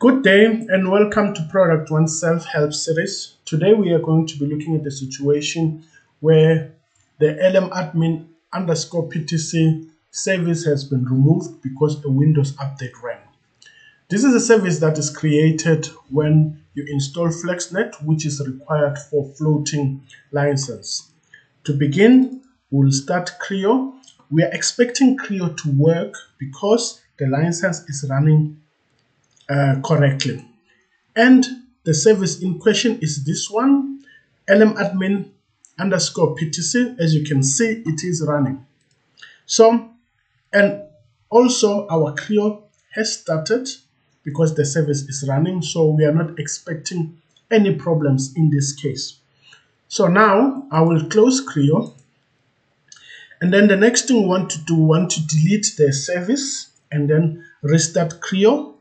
Good day and welcome to Product One Self Help Series. Today we are going to be looking at the situation where the LM admin underscore PTC service has been removed because a Windows update ran. This is a service that is created when you install FlexNet, which is required for floating license. To begin, we'll start Creo. We are expecting Creo to work because the license is running uh, correctly. And the service in question is this one, lmadmin underscore PTC. As you can see, it is running. So, and also our Creo has started because the service is running. So we are not expecting any problems in this case. So now I will close Creo. And then the next thing we want to do, we want to delete the service and then restart Creo.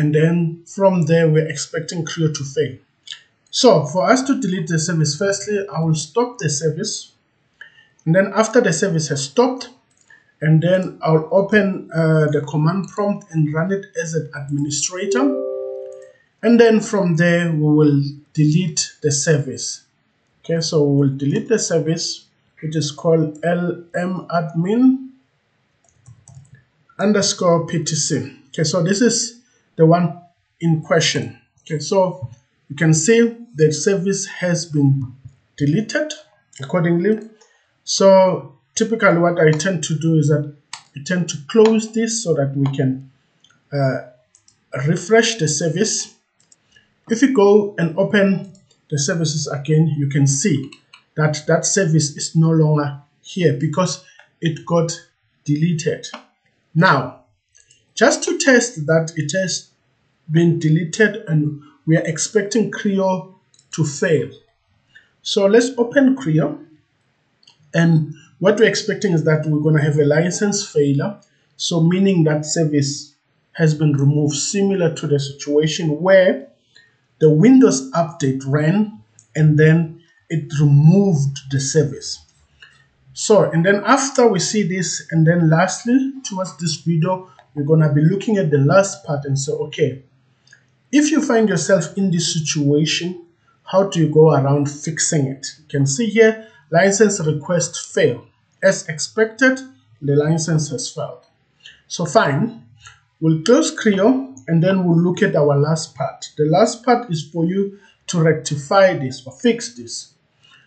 And then from there, we're expecting Creo to fail. So for us to delete the service, firstly, I will stop the service. And then after the service has stopped, and then I'll open uh, the command prompt and run it as an administrator. And then from there, we will delete the service. Okay, so we'll delete the service, which is called lmadmin underscore ptc. Okay, so this is the one in question. Okay, so you can see the service has been deleted accordingly. So typically what I tend to do is that I tend to close this so that we can uh, refresh the service. If you go and open the services again, you can see that that service is no longer here because it got deleted. Now, just to test that it has been deleted and we are expecting Creo to fail. So let's open Creo and what we're expecting is that we're going to have a license failure. So meaning that service has been removed similar to the situation where the Windows update ran and then it removed the service. So, and then after we see this, and then lastly, towards this video, we're going to be looking at the last part and say, okay, if you find yourself in this situation, how do you go around fixing it? You can see here, license request fail. As expected, the license has failed. So fine, we'll close Creo and then we'll look at our last part. The last part is for you to rectify this or fix this.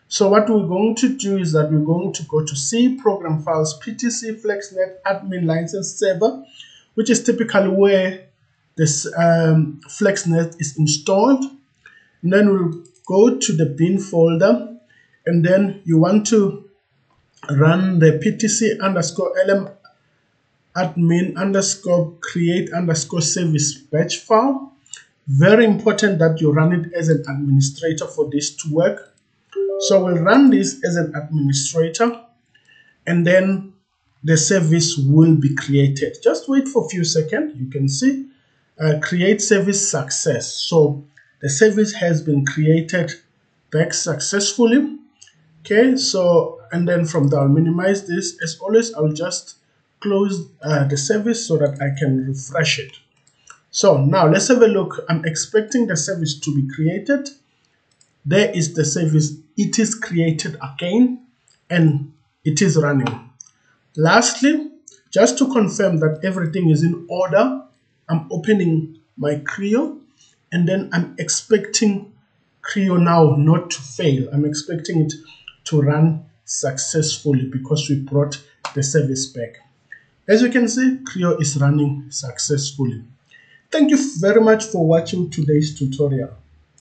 So what we're going to do is that we're going to go to C program files PTC FlexNet admin license server, which is typically where this um, FlexNet is installed. And then we'll go to the bin folder and then you want to run the PTC underscore LM admin underscore create underscore service batch file. Very important that you run it as an administrator for this to work so we'll run this as an administrator and then the service will be created. Just wait for a few seconds. You can see uh, create service success. So the service has been created back successfully. Okay, so and then from there I'll minimize this. As always, I'll just close uh, the service so that I can refresh it. So now let's have a look. I'm expecting the service to be created there is the service it is created again and it is running lastly just to confirm that everything is in order i'm opening my creo and then i'm expecting creo now not to fail. I'm expecting it to run successfully because we brought the service back. As you can see creo is running successfully. Thank you very much for watching today's tutorial